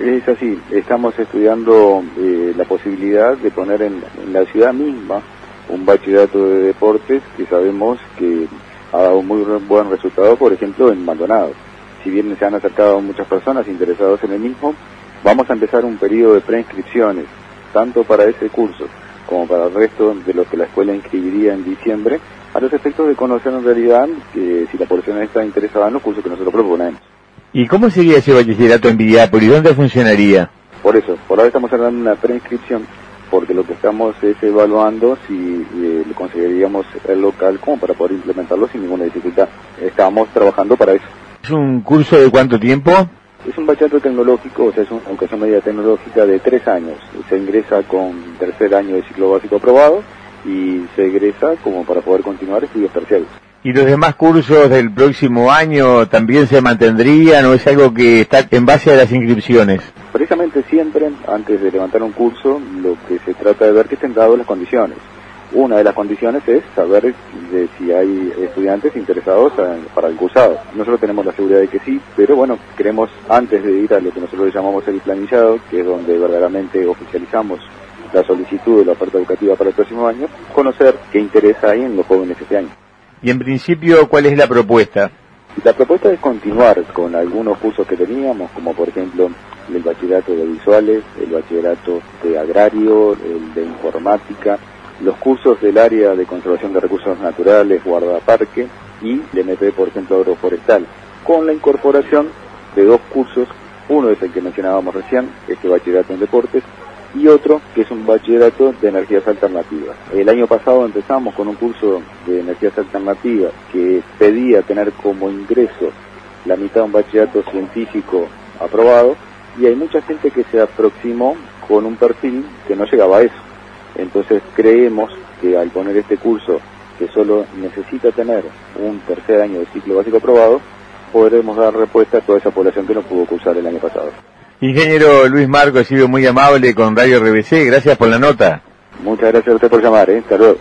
Es así, estamos estudiando eh, la posibilidad de poner en, la ciudad misma un bachillerato de deportes que sabemos que ha dado muy buen resultado, por ejemplo, en Maldonado. Si bien se han acercado muchas personas interesadas en el mismo, vamos a empezar un periodo de preinscripciones, tanto para ese curso como para el resto de lo que la escuela inscribiría en diciembre, a los efectos de conocer en realidad que si la población está interesada en los cursos que nosotros proponemos. ¿Y cómo sería ese bachillerato en ¿Y ¿Dónde funcionaría? Por eso, por ahora estamos hablando de una preinscripción, porque lo que estamos es evaluando si eh, conseguiríamos el local como para poder implementarlo sin ninguna dificultad. Estamos trabajando para eso. ¿Es un curso de cuánto tiempo? Es un bachillerato tecnológico, o sea, es una educación media tecnológica de tres años. Se ingresa con tercer año de ciclo básico aprobado y se egresa como para poder continuar estudios terciarios. ¿Y los demás cursos del próximo año también se mantendrían o es algo que está en base a las inscripciones? Precisamente siempre, antes de levantar un curso, lo que se trata de ver que estén dadas las condiciones. Una de las condiciones es saber de si hay estudiantes interesados para el cursado. Nosotros tenemos la seguridad de que sí, pero bueno, queremos antes de ir a lo que nosotros llamamos el planillado, que es donde verdaderamente oficializamos la solicitud de la oferta educativa para el próximo año, conocer qué interesa hay en los jóvenes este año. Y en principio, ¿cuál es la propuesta? La propuesta es continuar con algunos cursos que teníamos, como por ejemplo el bachillerato de visuales, el bachillerato de agrario, el de informática, los cursos del área de conservación de recursos naturales, guardaparque y el MP, por ejemplo, agroforestal, con la incorporación de dos cursos, uno es el que mencionábamos recién, este bachillerato en deportes, y otro que es un bachillerato de energías alternativas. El año pasado empezamos con un curso de energías alternativas que pedía tener como ingreso la mitad de un bachillerato científico aprobado y hay mucha gente que se aproximó con un perfil que no llegaba a eso. Entonces creemos que al poner este curso que solo necesita tener un tercer año de ciclo básico aprobado, podremos dar respuesta a toda esa población que no pudo cursar el año pasado. Ingeniero Luis Marco, ha sido muy amable con Radio RBC. Gracias por la nota. Muchas gracias a usted por llamar. ¿eh? Hasta luego.